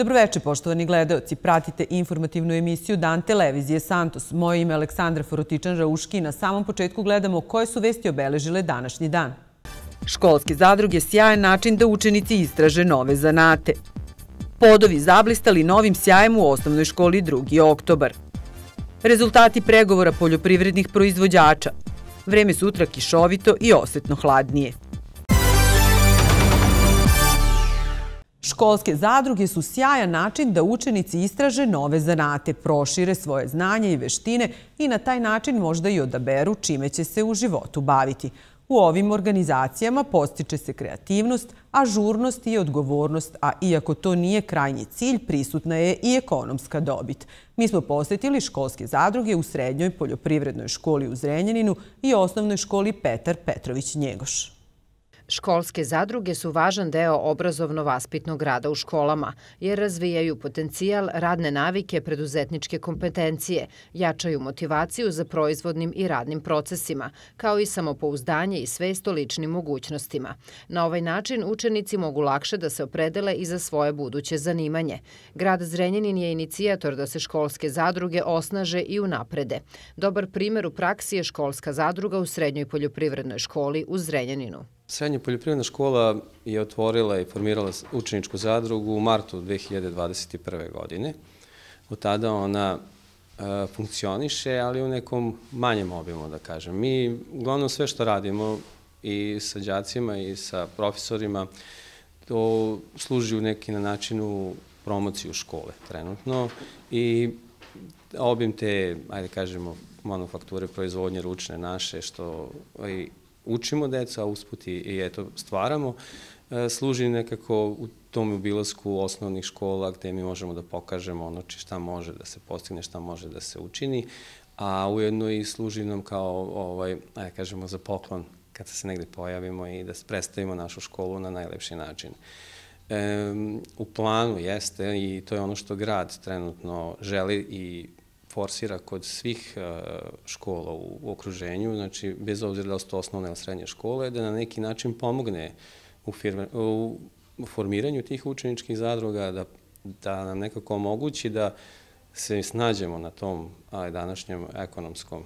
Dobroveče, poštovani gledaoci. Pratite informativnu emisiju Dan Televizije Santos. Moje ime je Aleksandra Forotičan-Rauški na samom početku gledamo koje su vesti obeležile današnji dan. Školske zadruge sjajan način da učenici istraže nove zanate. Podovi zablistali novim sjajem u osnovnoj školi 2. oktobar. Rezultati pregovora poljoprivrednih proizvođača. Vreme sutra kišovito i osetno hladnije. Školske zadruge su sjajan način da učenici istraže nove zanate, prošire svoje znanje i veštine i na taj način možda i odaberu čime će se u životu baviti. U ovim organizacijama postiče se kreativnost, ažurnost i odgovornost, a iako to nije krajnji cilj, prisutna je i ekonomska dobit. Mi smo posetili školske zadruge u Srednjoj poljoprivrednoj školi u Zrenjaninu i osnovnoj školi Petar Petrović Njegoš. Školske zadruge su važan deo obrazovno-vaspitnog rada u školama, jer razvijaju potencijal, radne navike, preduzetničke kompetencije, jačaju motivaciju za proizvodnim i radnim procesima, kao i samopouzdanje i svest o ličnim mogućnostima. Na ovaj način učenici mogu lakše da se opredele i za svoje buduće zanimanje. Grad Zrenjanin je inicijator da se školske zadruge osnaže i unaprede. Dobar primer u praksi je školska zadruga u Srednjoj poljoprivrednoj školi u Zrenjaninu. Srednja poljoprivredna škola je otvorila i formirala učeničku zadrugu u martu 2021. godine. Od tada ona e, funkcioniše, ali u nekom manjem obimu, da kažem. Mi, uglavnom, sve što radimo i sa đacima i sa profesorima, to služi u neki na načinu promociju škole trenutno i obim te, ajde kažemo, manufakture, proizvodnje ručne naše, što učimo deca, a usput i, i eto, stvaramo, e, služi nekako u tom obilasku osnovnih škola gde mi možemo da pokažemo ono šta može da se postigne, šta može da se učini, a ujedno i služi nam kao, ovaj, ajde kažemo, za poklon kad se negde pojavimo i da predstavimo našu školu na najlepši način. E, u planu jeste i to je ono što grad trenutno želi i forsira kod svih e, škola u okruženju, znači bez obzira da su to osnovne ili srednje škole, da na neki način pomogne u, firme, u formiranju tih učeničkih zadruga, da, da nam nekako omogući da se snađemo na tom ali, današnjem ekonomskom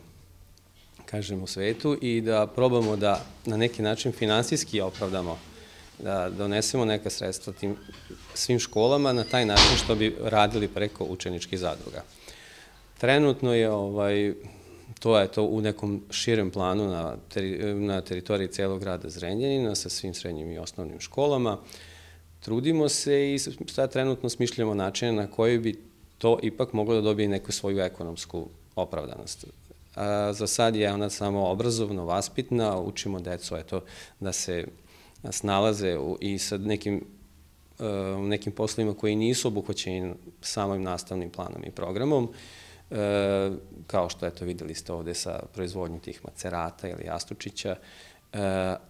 kažemo, svetu i da probamo da na neki način finansijski opravdamo da donesemo neka sredstva tim svim školama na taj način što bi radili preko učeničkih zadruga. Trenutno je ovaj, to je to u nekom širem planu na, teri, na teritoriji celog grada Zrenjanina sa svim srednjim i osnovnim školama. Trudimo se i sad trenutno smišljamo načine na koji bi to ipak moglo da dobije neku svoju ekonomsku opravdanost. A, za sad je ona samo obrazovno, vaspitna, učimo decu eto, da se snalaze u, i sa nekim u nekim poslovima koji nisu obuhvaćeni samim nastavnim planom i programom. E, kao što eto videli ste ovde sa proizvodnjom tih macerata ili jastučića, e,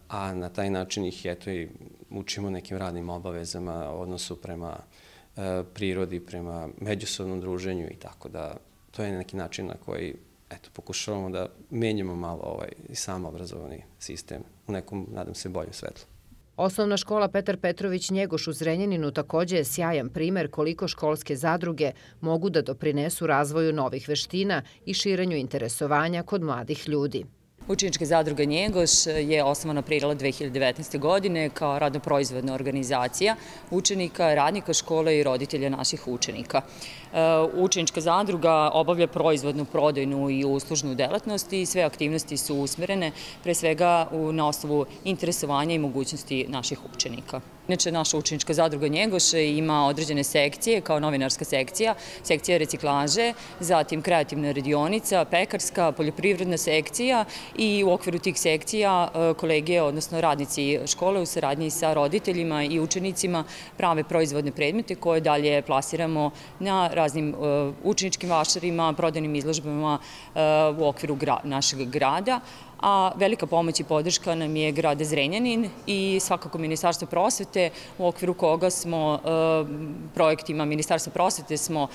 a na taj način ih eto i učimo nekim radnim obavezama, odnosu prema e, prirodi, prema međusobnom druženju i tako da to je neki način na koji eto, pokušavamo da menjamo malo ovaj, sam obrazovani sistem u nekom, nadam se, boljem svetlu. Osnovna škola Petar Petrović Njegoš u Zrenjaninu takođe je sjajan primer koliko školske zadruge mogu da doprinesu razvoju novih veština i širenju interesovanja kod mladih ljudi. Učenička zadruga Njegoš je osnovana aprila 2019. godine kao radno-proizvodna organizacija učenika, radnika škole i roditelja naših učenika. E, učenička zadruga obavlja proizvodnu, prodajnu i uslužnu delatnost i sve aktivnosti su usmerene pre svega na osnovu interesovanja i mogućnosti naših učenika. Inače, naša učenička zadruga Njegoše ima određene sekcije, kao novinarska sekcija, sekcija reciklaže, zatim kreativna radionica, pekarska, poljoprivredna sekcija i u okviru tih sekcija e, kolege, odnosno radnici škole u saradnji sa roditeljima i učenicima prave proizvodne predmete koje dalje plasiramo na raznim e, učeničkim vašarima, prodajnim izložbama e, u okviru našeg grada. A velika pomoć i podrška nam je grade Zrenjanin i svakako Ministarstvo prosvete u okviru koga smo projektima Ministarstva prosvete smo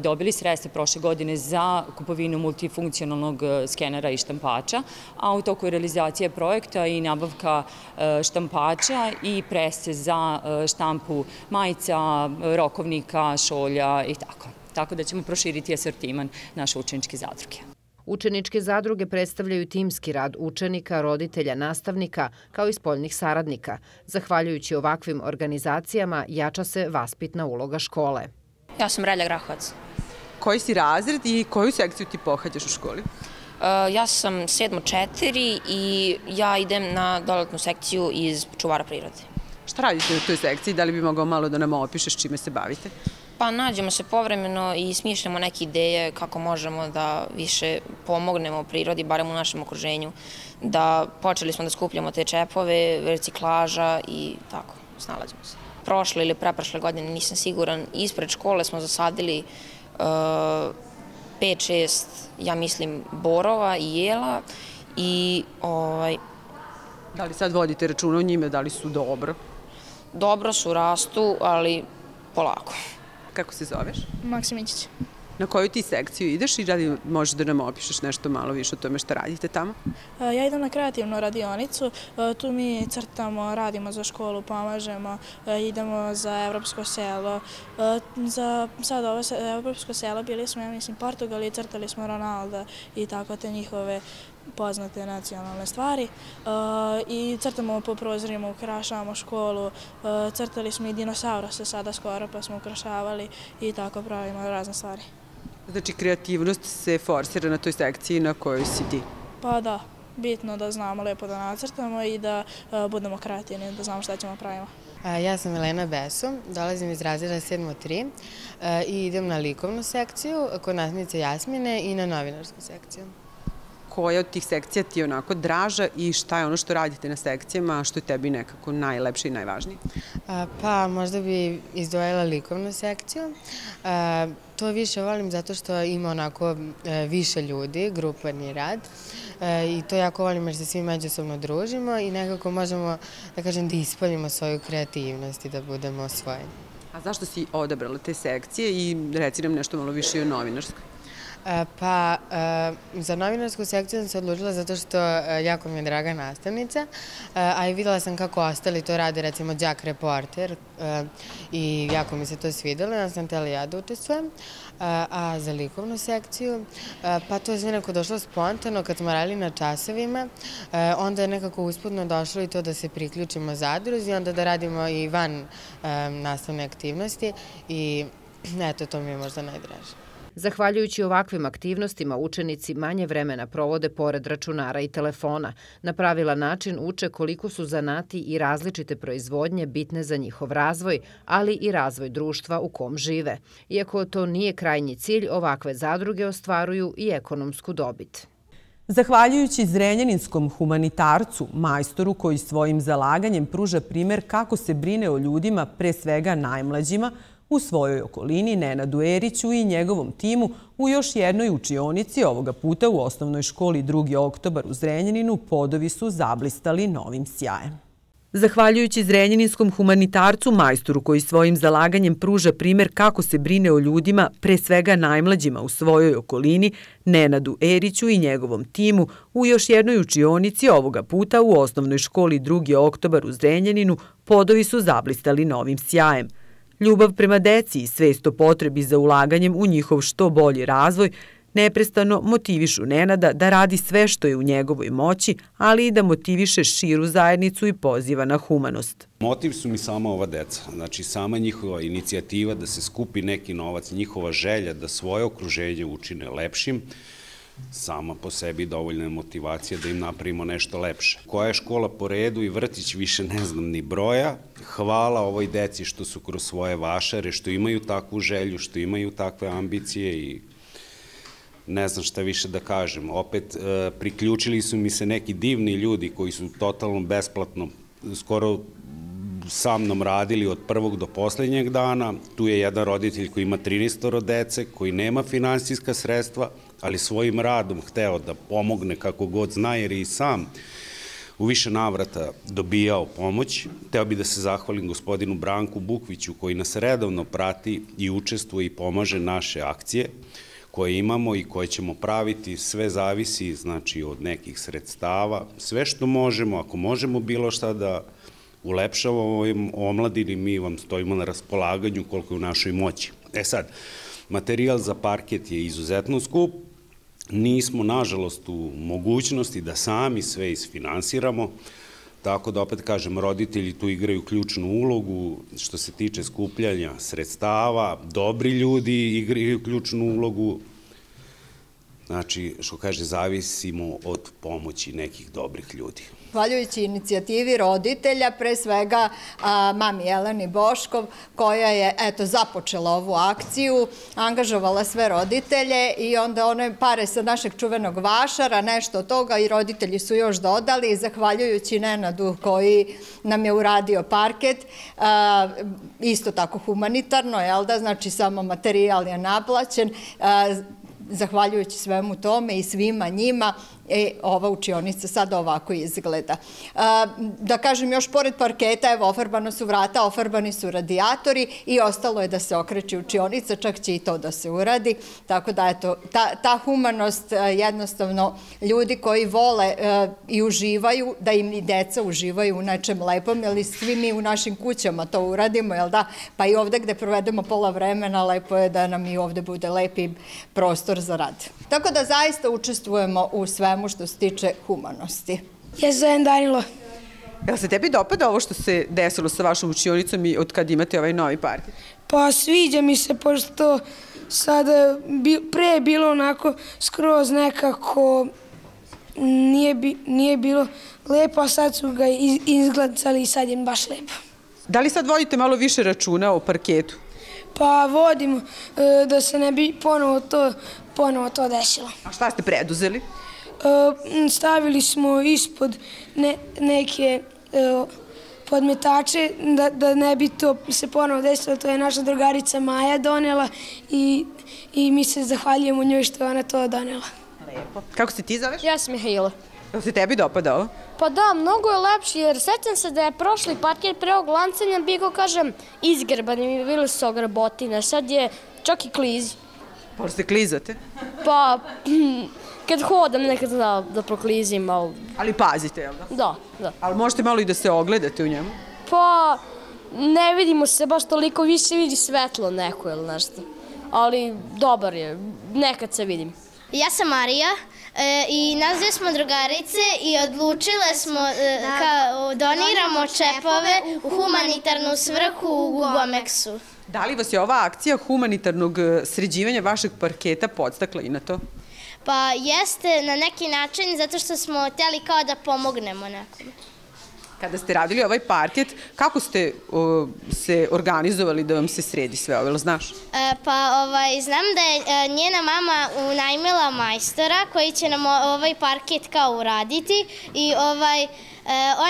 dobili sredstva prošle godine za kupovinu multifunkcionalnog skenera i štampača, a u toku realizacije projekta i nabavka štampača i prese za štampu majica, rokovnika, šolja i tako. Tako da ćemo proširiti asortiman naše učeničke zadruge. Učeničke zadruge predstavljaju timski rad učenika, roditelja, nastavnika, kao i spoljnih saradnika. Zahvaljujući ovakvim organizacijama, jača se vaspitna uloga škole. Ja sam Relja Grahovac. Koji si razred i koju sekciju ti pohađaš u školi? Ja sam 7.4 i ja idem na dodatnu sekciju iz čuvara prirode. Šta radite u toj sekciji? Da li bi mogao malo da nam opišeš čime se bavite? Pa nađemo se povremeno i smišljamo neke ideje kako možemo da više pomognemo prirodi, barem u našem okruženju. Da počeli smo da skupljamo te čepove, reciklaža i tako, snalađemo se. Prošle ili preprošle godine, nisam siguran, ispred škole smo zasadili uh, 5-6, ja mislim, borova i jela i ovaj... Da li sad vodite računa o njime, da li su dobro? Dobro su, rastu, ali polako. Kako se zoveš? Maksimićić. Na koju ti sekciju ideš i radi, možeš da nam opišeš nešto malo više o tome šta radite tamo? Ja idem na kreativnu radionicu, tu mi crtamo, radimo za školu, pomažemo, idemo za Evropsko selo. Za sad ovo Evropsko selo bili smo, ja mislim, Portugal i crtali smo Ronalda i tako te njihove poznate nacionalne stvari i crtamo po prozorima, ukrašavamo školu, crtali smo i dinosaurose sada skoro pa smo ukrašavali i tako pravimo razne stvari. Znači kreativnost se forsira na toj sekciji na kojoj si ti? Pa da, bitno da znamo lepo da nacrtamo i da budemo kreativni, da znamo šta ćemo pravimo. Ja sam Elena Beso, dolazim iz razreda 7.3 i idem na likovnu sekciju kod nasnice Jasmine i na novinarsku sekciju koja od tih sekcija ti je onako draža i šta je ono što radite na sekcijama, što je tebi nekako najlepše i najvažnije? Pa možda bi izdvojila likovnu sekciju. To više volim zato što ima onako e, više ljudi, grupani rad e, i to jako volim jer se svi međusobno družimo i nekako možemo, da kažem, da ispoljimo svoju kreativnost i da budemo osvojeni. A zašto si odabrala te sekcije i reci nam nešto malo više i o novinarskoj? E, pa, e, za novinarsku sekciju sam se odlučila zato što e, jako mi je draga nastavnica, a i videla sam kako ostali to rade, recimo Đak Reporter i jako mi se to svidelo, ja sam tela ja da učestvujem. A za likovnu sekciju, pa to je sve neko došlo spontano kad smo radili na časovima, onda je nekako uspudno došlo i to da se priključimo zadruzi, onda da radimo i van nastavne aktivnosti i eto, to mi je možda najdraže. Zahvaljujući ovakvim aktivnostima, učenici manje vremena provode pored računara i telefona. Na pravilan način uče koliko su zanati i različite proizvodnje bitne za njihov razvoj, ali i razvoj društva u kom žive. Iako to nije krajnji cilj, ovakve zadruge ostvaruju i ekonomsku dobit. Zahvaljujući Zrenjaninskom humanitarcu, majstoru koji svojim zalaganjem pruža primer kako se brine o ljudima, pre svega najmlađima, u svojoj okolini Nenadu Eriću i njegovom timu u još jednoj učionici ovoga puta u osnovnoj školi 2. oktobar u Zrenjaninu podovi su zablistali novim sjajem. Zahvaljujući Zrenjaninskom humanitarcu majstoru koji svojim zalaganjem pruža primer kako se brine o ljudima, pre svega najmlađima u svojoj okolini, Nenadu Eriću i njegovom timu u još jednoj učionici ovoga puta u osnovnoj školi 2. oktobar u Zrenjaninu podovi su zablistali novim sjajem – Ljubav prema deci i svest o potrebi za ulaganjem u njihov što bolji razvoj neprestano motivišu Nenada da radi sve što je u njegovoj moći, ali i da motiviše širu zajednicu i poziva na humanost. Motiv su mi sama ova deca, znači sama njihova inicijativa da se skupi neki novac, njihova želja da svoje okruženje učine lepšim, sama po sebi dovoljna motivacija da im napravimo nešto lepše. Koja je škola po redu i vrtić više ne znam ni broja. Hvala ovoj deci što su kroz svoje vašare, što imaju takvu želju, što imaju takve ambicije i ne znam šta više da kažem. Opet, e, priključili su mi se neki divni ljudi koji su totalno besplatno, skoro sa mnom radili od prvog do poslednjeg dana. Tu je jedan roditelj koji ima 13 dece, koji nema finansijska sredstva, ali svojim radom hteo da pomogne kako god zna, jer je i sam u više navrata dobijao pomoć. Teo bi da se zahvalim gospodinu Branku Bukviću koji nas redovno prati i učestvuje i pomaže naše akcije koje imamo i koje ćemo praviti, sve zavisi znači od nekih sredstava, sve što možemo, ako možemo bilo šta da ulepšavamo ovim omladini, mi vam stojimo na raspolaganju koliko je u našoj moći. E sad, materijal za parket je izuzetno skup, nismo, nažalost, u mogućnosti da sami sve isfinansiramo, tako da opet kažem, roditelji tu igraju ključnu ulogu što se tiče skupljanja sredstava, dobri ljudi igraju ključnu ulogu, znači, što kaže, zavisimo od pomoći nekih dobrih ljudi. Zahvaljujući inicijativi roditelja, pre svega mami Jeleni Boškov, koja je eto, započela ovu akciju, angažovala sve roditelje i onda one pare sa našeg čuvenog vašara, nešto od toga i roditelji su još dodali, zahvaljujući Nenadu koji nam je uradio parket, isto tako humanitarno, da, znači samo materijal je naplaćen, zahvaljujući svemu tome i svima njima, e, ova učionica sad ovako izgleda. Da kažem, još pored parketa, evo, ofarbano su vrata, ofarbani su radijatori i ostalo je da se okreće učionica, čak će i to da se uradi. Tako da, eto, ta, ta humanost, jednostavno, ljudi koji vole i uživaju, da im i deca uživaju u nečem lepom, jer svi mi u našim kućama to uradimo, jel da? Pa i ovde gde provedemo pola vremena, lepo je da nam i ovde bude lepi prostor za rad. Tako da zaista učestvujemo u svemu što se tiče humanosti. Ja se zovem Danilo. Jel se tebi dopada ovo što se desilo sa vašom učionicom i od kad imate ovaj novi park? Pa sviđa mi se, pošto sada pre je bilo onako skroz nekako nije, bi, nije bilo lepo, a sad su ga izgledali i sad je baš lepo. Da li sad vodite malo više računa o parketu? Pa vodim e, da se ne bi ponovo to, ponovo to desilo. A šta ste preduzeli? E, stavili smo ispod ne, neke e, podmetače da, da ne bi to se ponovo desilo. To je naša drugarica Maja donela i, i mi se zahvaljujemo njoj što je ona to donela. Lepo. Kako se ti zoveš? Ja sam Mihaila. Jel se tebi dopada ovo? Pa da, mnogo je lepši jer sećam se da je prošli parket pre oglancanja bio, kažem, izgrban i bili su ograbotine. Sad je čak i klizi. Pa se klizate? Pa, kad hodam nekad da, da proklizim, ali... Ali pazite, jel da? Da, da. Ali možete malo i da se ogledate u njemu? Pa, ne vidimo se baš toliko, više vidi svetlo neko ili nešto. Ali dobar je, nekad se vidim. Ja sam Marija e, i nas dve smo drugarice i odlučile smo e, da. kao doniramo čepove u humanitarnu svrhu u Gugomeksu. Da li vas je ova akcija humanitarnog e, sređivanja vašeg parketa podstakla i na to? Pa jeste na neki način zato što smo htjeli kao da pomognemo nekome. Kada ste radili ovaj parket, kako ste o, se organizovali da vam se sredi sve ovo, znaš? E, pa ovaj, znam da je e, njena mama unajmila majstora koji će nam ovaj parket kao uraditi i ovaj, e,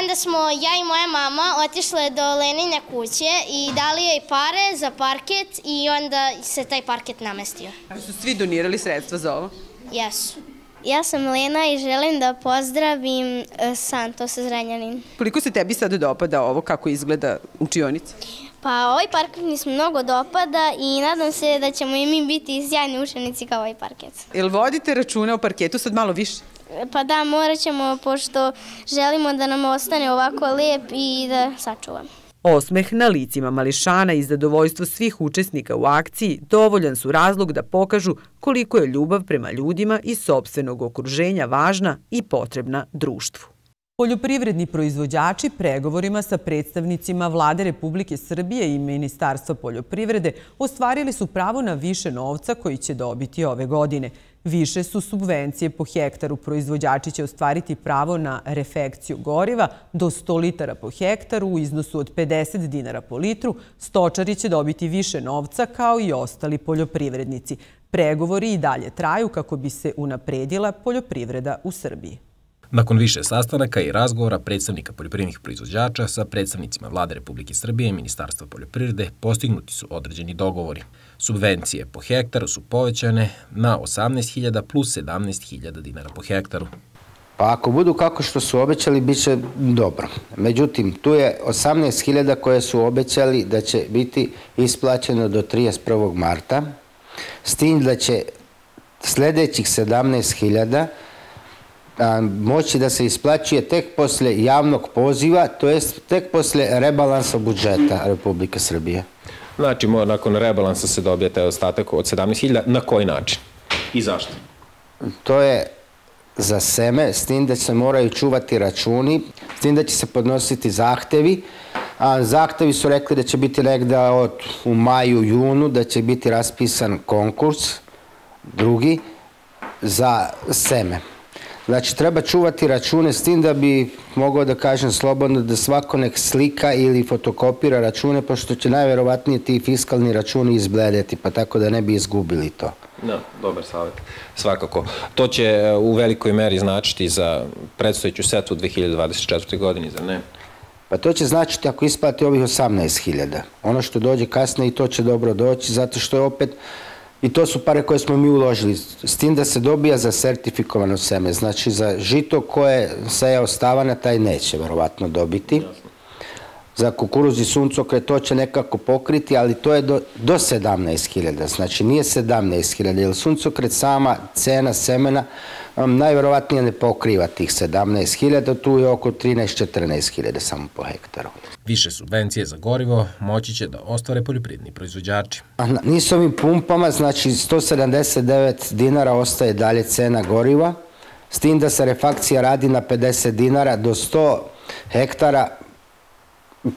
onda smo ja i moja mama otišle do Lenine kuće i dali joj pare za parket i onda se taj parket namestio. Ali su svi donirali sredstva za ovo? Jesu. Ja sam Lena i želim da pozdravim e, Santos Zrenjanin. Koliko se tebi sada dopada ovo, kako izgleda učionica? Pa ovaj parket mi se mnogo dopada i nadam se da ćemo i mi biti sjajni učenici kao ovaj parket. Jel vodite račune o parketu sad malo više? Pa da, morat ćemo, pošto želimo da nam ostane ovako lep i da sačuvamo. Osmeh na licima mališana i zadovoljstvo svih učesnika u akciji dovoljan su razlog da pokažu koliko je ljubav prema ljudima i sobstvenog okruženja važna i potrebna društvu. Poljoprivredni proizvođači pregovorima sa predstavnicima Vlade Republike Srbije i Ministarstva poljoprivrede ostvarili su pravo na više novca koji će dobiti ove godine. Više su subvencije po hektaru. Proizvođači će ostvariti pravo na refekciju goriva do 100 litara po hektaru u iznosu od 50 dinara po litru. Stočari će dobiti više novca kao i ostali poljoprivrednici. Pregovori i dalje traju kako bi se unapredila poljoprivreda u Srbiji. Nakon više sastanaka i razgovora predstavnika poljoprivrednih proizvođača sa predstavnicima Vlade Republike Srbije i Ministarstva poljoprivrede postignuti su određeni dogovori. Subvencije po hektaru su povećane na 18.000 plus 17.000 dinara po hektaru. Pa ako budu kako što su obećali, bit će dobro. Međutim, tu je 18.000 koje su obećali da će biti isplaćeno do 31. marta, s tim da će sledećih 17.000 moći da se isplaćuje tek posle javnog poziva, to jest tek posle rebalansa budžeta Republike Srbije. Znači, nakon rebalansa se dobije taj ostatak od 17.000, na koji način i zašto? To je za seme, s tim da se moraju čuvati računi, s tim da će se podnositi zahtevi, a zahtevi su rekli da će biti negde od u maju, junu, da će biti raspisan konkurs, drugi, za seme. Znači, treba čuvati račune s tim da bi mogao da kažem slobodno da svako nek slika ili fotokopira račune, pošto će najverovatnije ti fiskalni računi izbledeti, pa tako da ne bi izgubili to. Da, dobar savjet. Svakako. To će e, u velikoj meri značiti za predstojeću setu 2024. godini, za ne? Pa to će značiti ako isplati ovih 18.000. Ono što dođe kasne i to će dobro doći, zato što je opet I to su pare koje smo mi uložili, s tim da se dobija za sertifikovano seme. Znači za žito koje se je ostavana, taj neće verovatno dobiti. Za kukuruz i suncokret to će nekako pokriti, ali to je do, do 17.000, znači nije 17.000, jer suncokret sama cena semena najverovatnije ne pokriva tih 17.000, tu je oko 13-14.000 samo po hektaru. Više subvencije za gorivo moći će da ostvare poljoprivredni proizvođači. A na nisovim pumpama, znači 179 dinara ostaje dalje cena goriva, s tim da se refakcija radi na 50 dinara do 100 hektara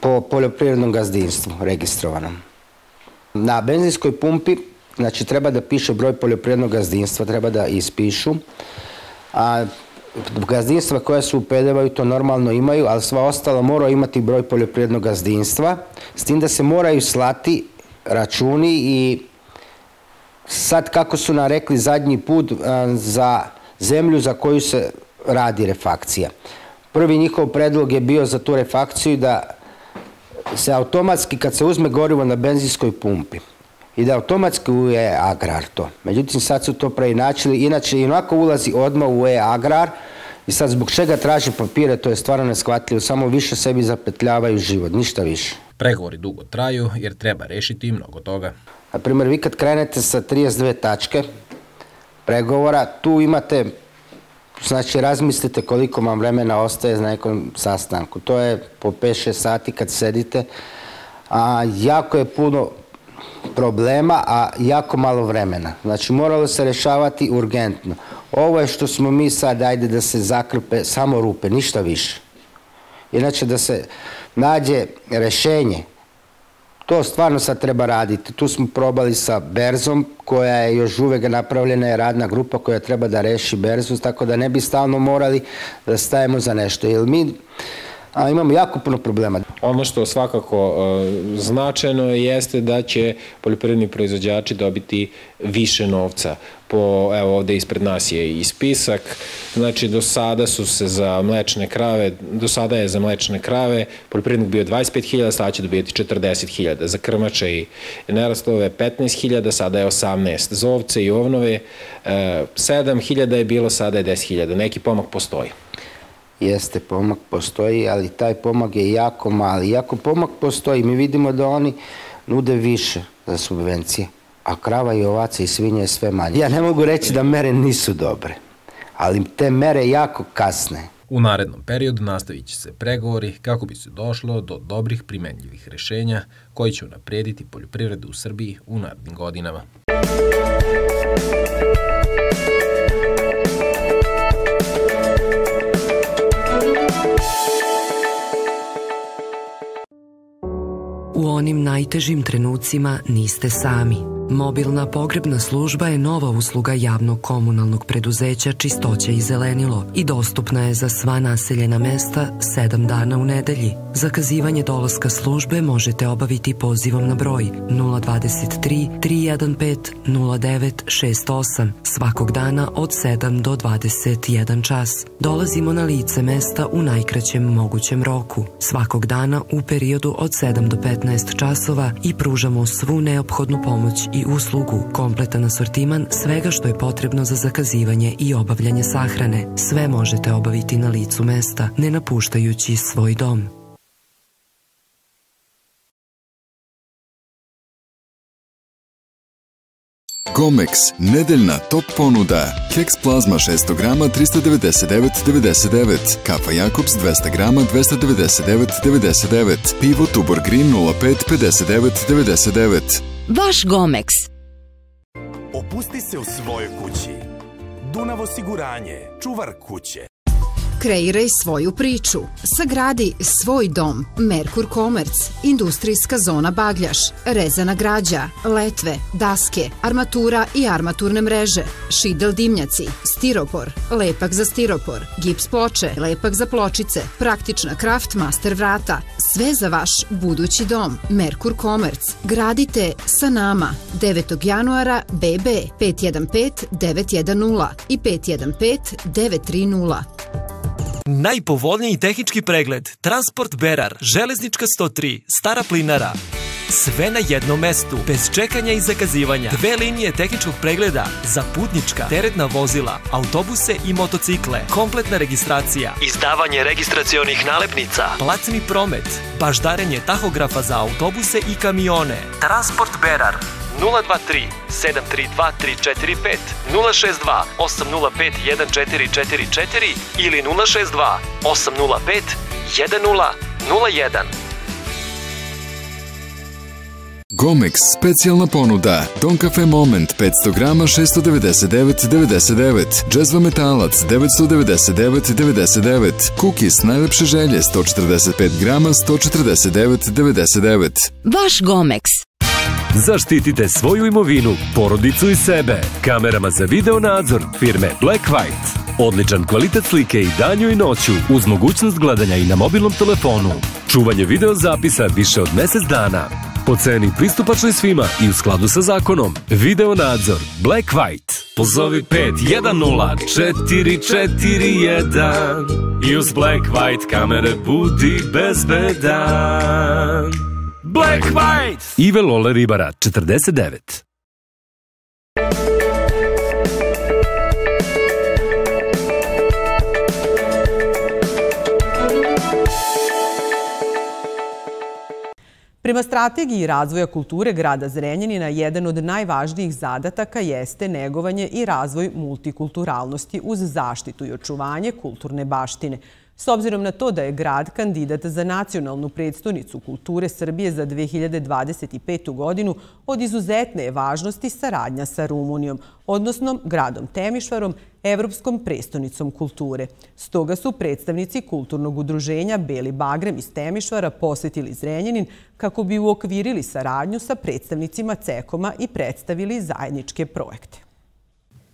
po poljoprivrednom gazdinstvu registrovanom. Na benzinskoj pumpi znači treba da piše broj poljoprivrednog gazdinstva, treba da ispišu, a gazdinstva koja se upedevaju to normalno imaju, ali sva ostala mora imati broj poljoprivrednog gazdinstva, s tim da se moraju slati računi i sad kako su nam rekli zadnji put za zemlju za koju se radi refakcija. Prvi njihov predlog je bio za tu refakciju da se automatski kad se uzme gorivo na benzinskoj pumpi i da automatski u e-agrar to. Međutim, sad su to preinačili, inače i onako ulazi odmah u e-agrar i sad zbog čega traži papire, to je stvarno neshvatljivo, samo više sebi zapetljavaju život, ništa više. Pregovori dugo traju jer treba rešiti mnogo toga. Na primjer, vi kad krenete sa 32 tačke pregovora, tu imate Znači, razmislite koliko vam vremena ostaje za nekom sastanku. To je po 5-6 sati kad sedite, a jako je puno problema, a jako malo vremena. Znači, moralo se rešavati urgentno. Ovo je što smo mi sad, ajde da se zakrpe samo rupe, ništa više. Inače, da se nađe rešenje To stvarno sad treba raditi. Tu smo probali sa Berzom, koja je još uvek napravljena je radna grupa koja treba da reši Berzu, tako da ne bi stalno morali da stajemo za nešto. Jer mi a imamo jako puno problema. Ono što svakako uh, značajno jeste da će poljoprivredni proizvođači dobiti više novca. Po, evo ovde ispred nas je i spisak, znači do sada su se za mlečne krave, do sada je za mlečne krave poljoprivrednik bio 25.000, sada će dobijeti 40.000, za krmače i nerastove 15.000, sada je 18, za ovce i ovnove 7.000 je bilo, sada je 10.000, neki pomak postoji jeste pomak postoji, ali taj pomak je jako mali. Iako pomak postoji, mi vidimo da oni nude više za subvencije, a krava i ovaca i svinje je sve manje. Ja ne mogu reći da mere nisu dobre, ali te mere jako kasne. U narednom periodu nastavit će se pregovori kako bi se došlo do dobrih primenljivih rešenja koji će unaprijediti poljoprivredu u Srbiji u narednim godinama. U onim najtežim trenucima niste sami. Mobilna pogrebna služba je nova usluga javnog komunalnog preduzeća Čistoća i zelenilo i dostupna je za sva naseljena mesta 7 dana u nedelji. Zakazivanje dolaska službe možete obaviti pozivom na broj 023 315 0968 svakog dana od 7 do 21 čas. Dolazimo na lice mesta u najkraćem mogućem roku. Svakog dana u periodu od 7 do 15 časova i pružamo svu neophodnu pomoć i uslugu, kompletan asortiman svega što je potrebno za zakazivanje i obavljanje sahrane. Sve možete obaviti na licu mesta, ne napuštajući svoj dom. Gomex, nedeljna top ponuda. Keks plazma 600 grama 399,99. Kafa Jakobs 200 grama 299,99. Pivo Tubor Green 05 59,99. Vaš Gomex. Opusti se u svojoj kući. Dunav osiguranje, čuvar kuće. Kreiraj svoju priču. Sagradi svoj dom. Merkur Komerc. Industrijska zona Bagljaš. Rezana građa. Letve. Daske. Armatura i armaturne mreže. Šidel dimnjaci. Stiropor. Lepak za stiropor. Gips ploče. Lepak za pločice. Praktična kraft master vrata. Sve za vaš budući dom. Merkur Komerc. Gradite sa nama. 9. januara BB 515 910 i 515 930. Najpovoljniji tehnički pregled, Transport Berar, Železnička 103, Stara Plinara. Sve na jednom mestu, bez čekanja i zakazivanja. Dve linije tehničkog pregleda za putnička, teretna vozila, autobuse i motocikle. Kompletna registracija, izdavanje registracionih nalepnica, placni promet, baždarenje tahografa za autobuse i kamione. Transport Berar, 023 732 345 062 805 1444 ili 062 805 1001. Gomex, specijalna ponuda. Don Cafe Moment, 500 grama, 699,99. Džezva metalac, 999,99. Kukis, najlepše želje, 145 grama, 149,99. Vaš Gomex. Zaštitite svoju imovinu, porodicu i sebe kamerama za video nadzor firme Black White. Odličan kvalitet slike i danju i noću uz mogućnost gledanja i na mobilnom telefonu. Čuvanje video zapisa više od mesec dana. Po ceni pristupačnoj svima i u skladu sa zakonom. Video nadzor Black White. Pozovi 510 441 i uz Black White kamere budi bezbedan. Black White! Ive Lola Ribara, 49. Prema strategiji razvoja kulture grada Zrenjanina, jedan od najvažnijih zadataka jeste negovanje i razvoj multikulturalnosti uz zaštitu i očuvanje kulturne baštine. S obzirom na to da je grad kandidat za nacionalnu predstavnicu kulture Srbije za 2025. godinu, od izuzetne je važnosti saradnja sa Rumunijom, odnosno gradom Temišvarom, Evropskom predstavnicom kulture. Stoga su predstavnici kulturnog udruženja Beli Bagrem iz Temišvara posetili Zrenjanin kako bi uokvirili saradnju sa predstavnicima CEKOM-a i predstavili zajedničke projekte.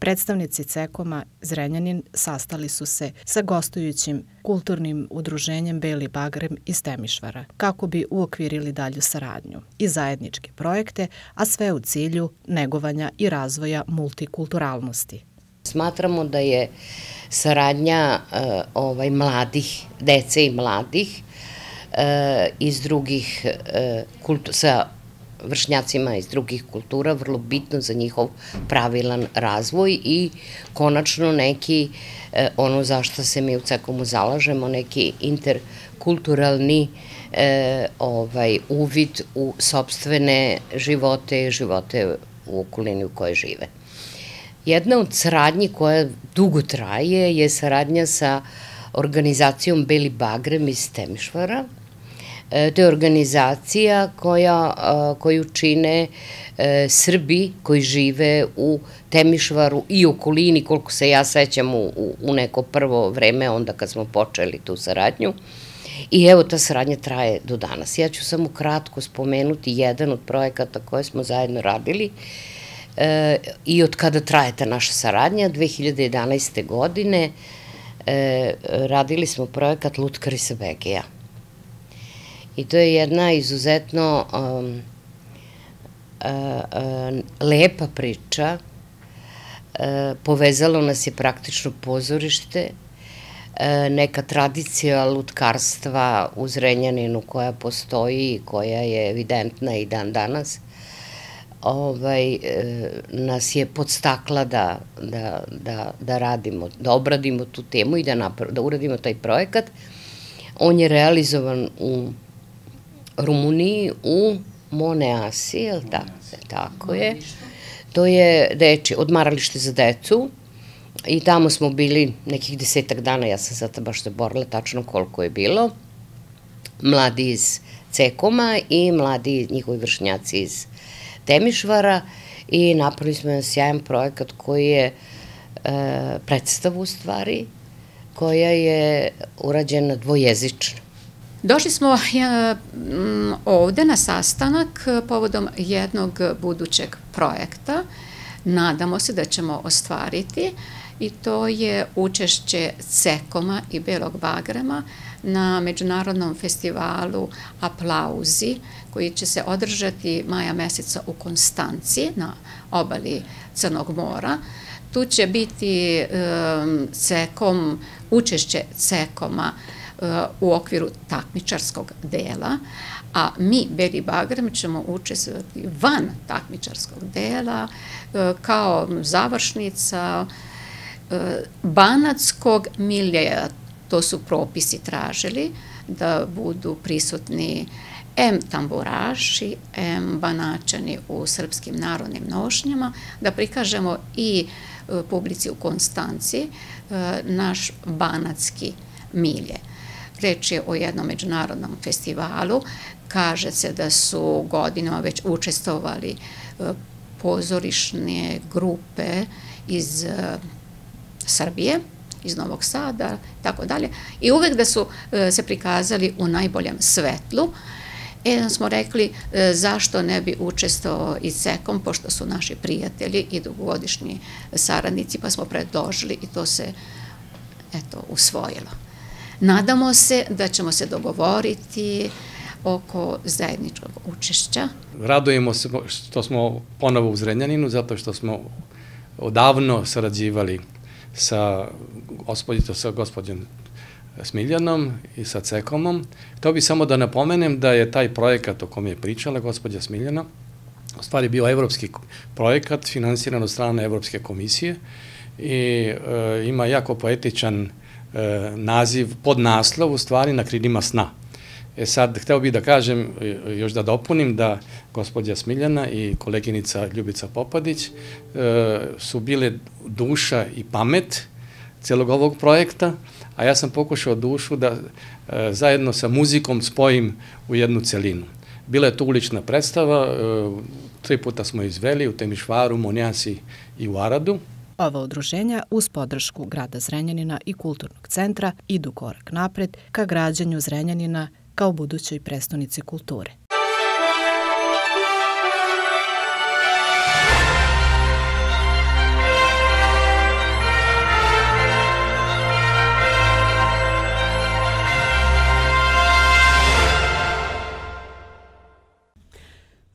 Predstavnici Cekoma Zrenjanin sastali su se sa gostujućim kulturnim udruženjem Beli Bagrem iz Temišvara kako bi uokvirili dalju saradnju i zajedničke projekte, a sve u cilju negovanja i razvoja multikulturalnosti. Smatramo da je saradnja uh, ovaj mladih, dece i mladih uh, iz drugih uh, kultu, sa vršnjacima iz drugih kultura vrlo bitno za njihov pravilan razvoj i konačno neki, e, ono zašto se mi u Cekomu zalažemo, neki interkulturalni e, ovaj, uvid u sobstvene živote i živote u okolini u kojoj žive. Jedna od saradnji koja dugo traje je saradnja sa organizacijom Beli Bagrem iz Temišvara, to je organizacija koja, koju čine e, Srbi koji žive u Temišvaru i okolini, koliko se ja sećam u, u neko prvo vreme, onda kad smo počeli tu saradnju. I evo, ta saradnja traje do danas. Ja ću samo kratko spomenuti jedan od projekata koje smo zajedno radili e, i od kada traje ta naša saradnja. 2011. godine e, radili smo projekat Lutkari sa Begija. I to je jedna izuzetno um, lepa priča. Povezalo nas je praktično pozorište, neka tradicija lutkarstva u Zrenjaninu koja postoji i koja je evidentna i dan danas ovaj, e, nas je podstakla da, da, da, da radimo, da obradimo tu temu i da, napra, da uradimo taj projekat. On je realizovan u Rumuniji, u Moneasi, je li tako? Tako je. To je deči, odmaralište za decu i tamo smo bili nekih desetak dana, ja sam sada baš zaborila tačno koliko je bilo. Mladi iz Cekoma i mladi njihovi vršnjaci iz Temišvara i napravili smo jedan sjajan projekat koji je e, predstav u stvari, koja je urađena dvojezično. Došli smo ja, ovde na sastanak povodom jednog budućeg projekta. Nadamo se da ćemo ostvariti i to je učešće Cekoma i Belog Bagrema na Međunarodnom festivalu Aplauzi koji će se održati maja meseca u Konstanci na obali Crnog mora. Tu će biti cekom, učešće cekoma uh, u okviru takmičarskog dela, a mi, Beli Bagrem, ćemo učestvovati van takmičarskog dela uh, kao završnica uh, banatskog miljeja, to su propisi tražili, da budu prisutni M tamburaši, M banačani u srpskim narodnim nošnjama, da prikažemo i e, publici u Konstanci e, naš banatski milje. Reč je o jednom međunarodnom festivalu, kaže se da su godinama već učestovali e, pozorišne grupe iz Srbije, iz Novog Sada, tako dalje, i uvek da su se prikazali u najboljem svetlu, E, smo rekli e, zašto ne bi učestvovao i CEKOM, pošto su naši prijatelji i dugogodišnji saradnici, pa smo predložili i to se eto, usvojilo. Nadamo se da ćemo se dogovoriti oko zajedničkog učešća. Radujemo se što smo ponovo u Zrenjaninu, zato što smo odavno sarađivali sa, gospodito, sa gospodin Smiljanom i sa Cekomom. To bi samo da napomenem da je taj projekat o kom je pričala gospođa Smiljana, u stvari bio evropski projekat finansiran od strane Evropske komisije i e, ima jako poetičan naziv, podnaslov u stvari na krilima sna. E sad, hteo bih da kažem, e, još da dopunim da gospođa Smiljana i koleginica Ljubica Popadić e, su bile duša i pamet celog ovog projekta, a ja sam pokušao dušu da e, zajedno sa muzikom spojim u jednu celinu. Bila je to ulična predstava, e, tri puta smo izveli u Temišvaru, Monjasi i u Aradu. Ova udruženja uz podršku grada Zrenjanina i kulturnog centra idu korak napred ka građanju Zrenjanina kao budućoj prestonici kulture.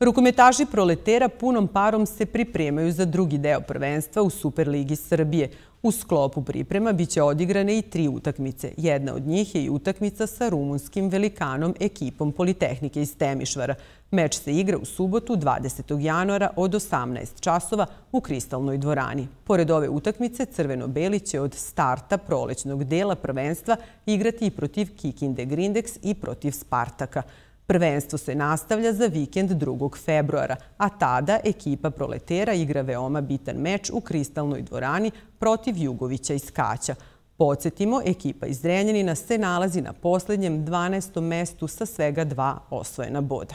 Rukometaši proletera punom parom se pripremaju za drugi deo prvenstva u Superligi Srbije. U sklopu priprema biće odigrane i tri utakmice. Jedna od njih je i utakmica sa rumunskim velikanom ekipom Politehnike iz Temišvara. Meč se igra u subotu 20. januara od 18 časova u Kristalnoj dvorani. Pored ove utakmice, Crveno-Beli će od starta prolećnog dela prvenstva igrati i protiv Kikinde Grindex i protiv Spartaka. Prvenstvo se nastavlja za vikend 2. februara, a tada ekipa proletera igra veoma bitan meč u Kristalnoj dvorani protiv Jugovića iz Kaća. Podsjetimo, ekipa iz Drenjanina se nalazi na poslednjem 12. mestu sa svega dva osvojena boda.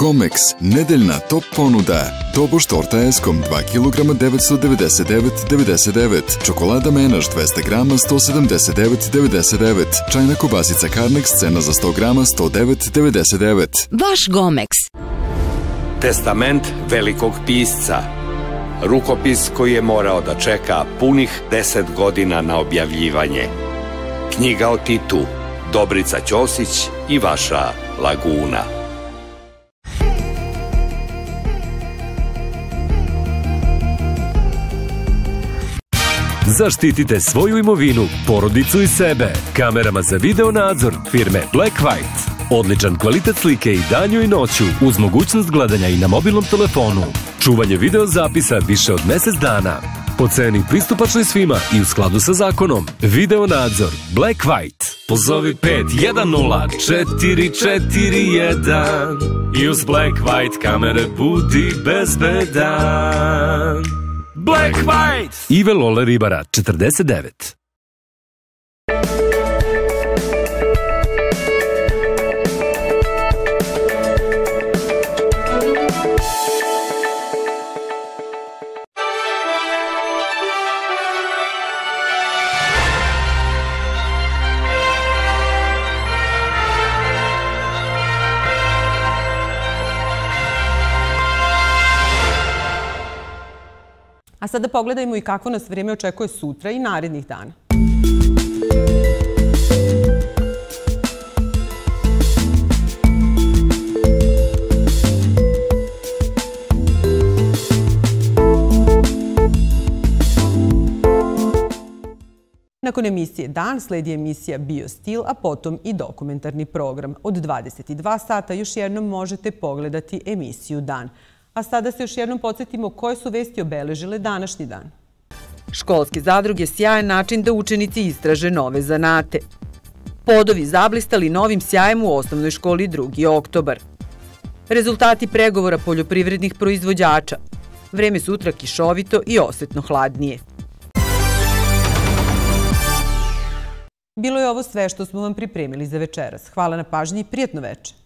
Gomex, nedeljna top ponuda. Tobož torta Eskom 2 kg 999,99. Čokolada Menaš 200 g 179,99. Čajna kobasica Carnex cena za 100 g 109,99. Vaš Gomex. Testament velikog pisca. Rukopis koji je morao da čeka punih 10 godina na objavljivanje. Knjiga o Titu, Dobrica Ćosić i vaša Laguna. Zaštitite svoju imovinu, porodicu i sebe. Kamerama za video nadzor firme Black White. Odličan kvalitet slike i danju i noću uz mogućnost gledanja i na mobilnom telefonu. Čuvanje video zapisa više od mesec dana. Po ceni pristupačnoj svima i u skladu sa zakonom. Video nadzor Black White. Pozovi 510 441 i uz Black White kamere budi bezbedan. Black White! Ive Lola Ribara, 49. A sada pogledajmo i kako nas vrijeme očekuje sutra i narednih dana. Nakon emisije Dan sledi emisija Biostil, a potom i dokumentarni program. Od 22 sata još jednom možete pogledati emisiju Dan. A sada se još jednom podsjetimo koje su vesti obeležile današnji dan. Školske zadruge sjajan način da učenici istraže nove zanate. Podovi zablistali novim sjajem u osnovnoj školi 2. oktobar. Rezultati pregovora poljoprivrednih proizvođača. Vreme sutra kišovito i osetno hladnije. Bilo je ovo sve što smo vam pripremili za večeras. Hvala na pažnji i prijetno večer.